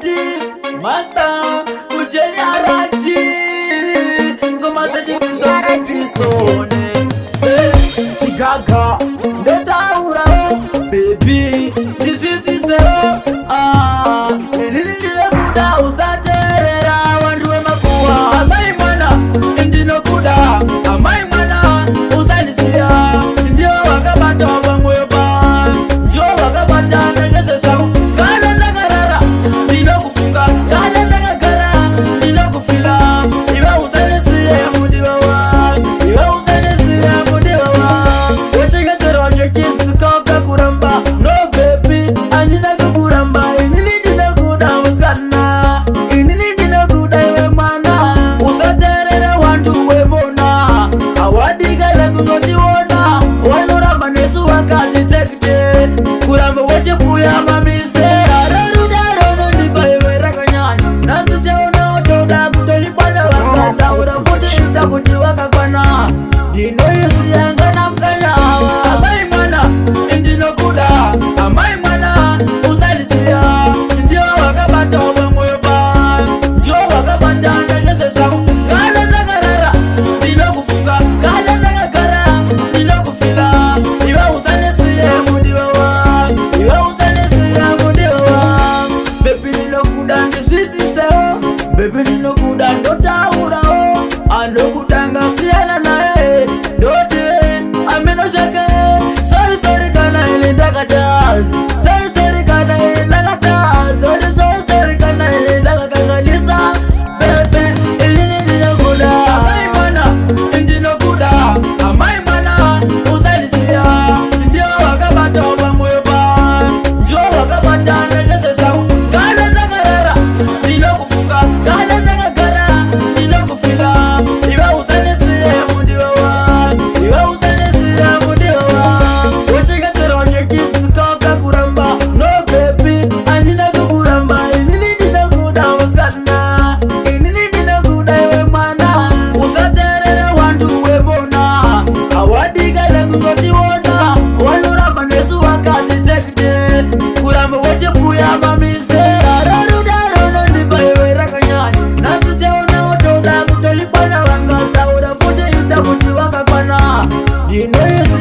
Arati, Masta, Ujjay Arati, Kumasa Jindiswa Arati Stone. voy.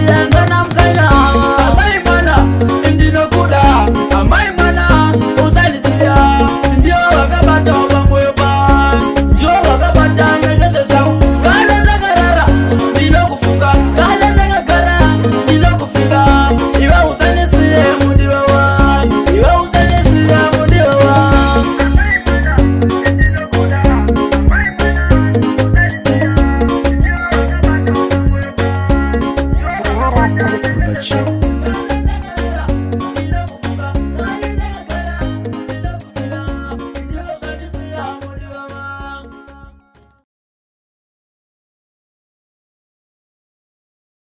Rangga nam kai na